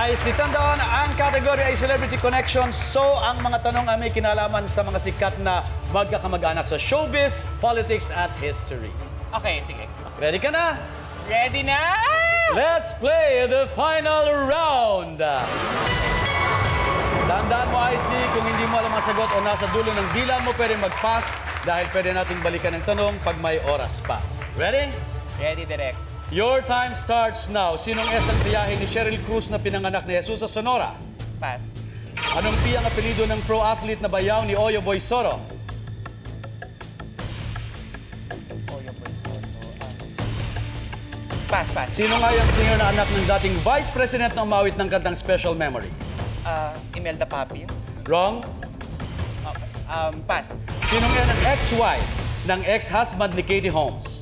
ay si Tandaan. Ang category ay Celebrity Connections. So, ang mga tanong ay may kinalaman sa mga sikat na magkakamag-anak sa showbiz, politics, at history. Okay, sige. Ready ka na? Ready na? Let's play the final round. Tandaan mo, IC, kung hindi mo alam ang sagot o nasa dulo ng dila mo, pwede mag-pass dahil pwede nating balikan ang tanong pag may oras pa. Ready? Ready, direct. Your time starts now. Sinong S ang tiyahin ni Cheryl Cruz na pinanganak ni Jesus sa Sonora? Pass. Anong P ang apelido ng pro-athlete na bayaw ni Oyo Boy Soro? Yung voice ko. Ah. Pass, pass. Sino nga yung singer na anak ng dating Vice President na umawit ng kantang Special Memory? Ah, Imelda Papin. Wrong. Okay. Um, pass. Sino nga ang ex-wife ng ex-husband ni Katie Holmes?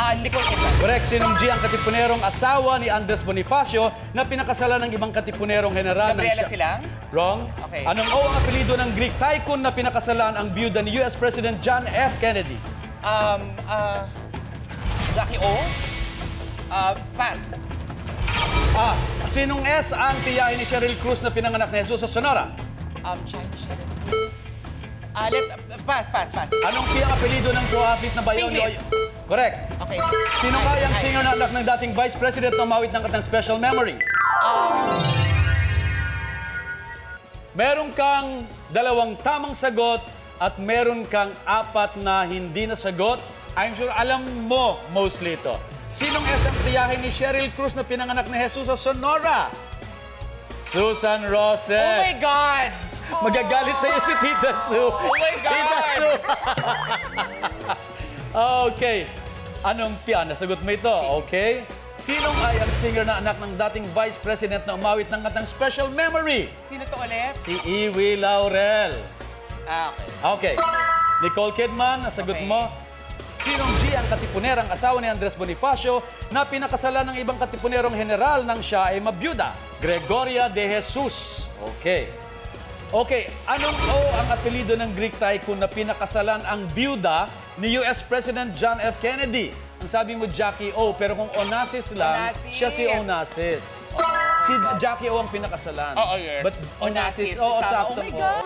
Ah, Nicole Kidman. Correct. Sinong G ang katipunerong asawa ni Andres Bonifacio na pinakasalan ng ibang katipunerong general ng Gabriela siya- Silang. Wrong. Okay. Anong O ang apelido ng Greek tycoon na pinakasalan ang byuda ni US President John F. Kennedy? Um, ah, Jackie O. Ah, pass. Ah, sinong S ang tiyahin ni Cheryl Cruz na pinanganak ni Jesus sa Sonora? Um, China Sharon Cruz. Ah, let, pass, pass, pass. Anong P ang apelido ng pro-athlete na bayaw ni. Oyo? Correct. Okay. Sino kaya ang Ay. singer na anak ng dating Vice President na umawit ng kantang Special Memory? Meron kang dalawang tamang sagot at meron kang apat na hindi na sagot. I'm sure alam mo mostly ito. Sinong SM tiyahin ni Cheryl Cruz na pinanganak ni Jesus sa Sonora? Susan Roses. Oh my God! Magagalit sa'yo si Tita Sue. Oh my God! Tita Sue. okay. Anong piyan? Nasagot mo ito, okay? Sinong ay ang singer na anak ng dating Vice President na umawit ng katang Special Memory? Sino to ulit? Si Iwi Laurel. Ah, okay. Okay. Nicole Kidman, nasagot Okay. mo. Sinong G ang katipunerang asawa ni Andres Bonifacio na pinakasalan ng ibang katipunerong general nang siya ay mabiyuda? Gregoria de Jesus. Okay. Okay, anong O ang apelido ng Greek tycoon na pinakasalan ang biyuda ni US President John F. Kennedy? Ang sabi mo Jackie O, pero kung Onassis lang, Onassis. siya si Onassis. Si Jackie O ang pinakasalan. Oo, yes. But Onassis, Onassis, oo, kasama. sakto. Oh my God!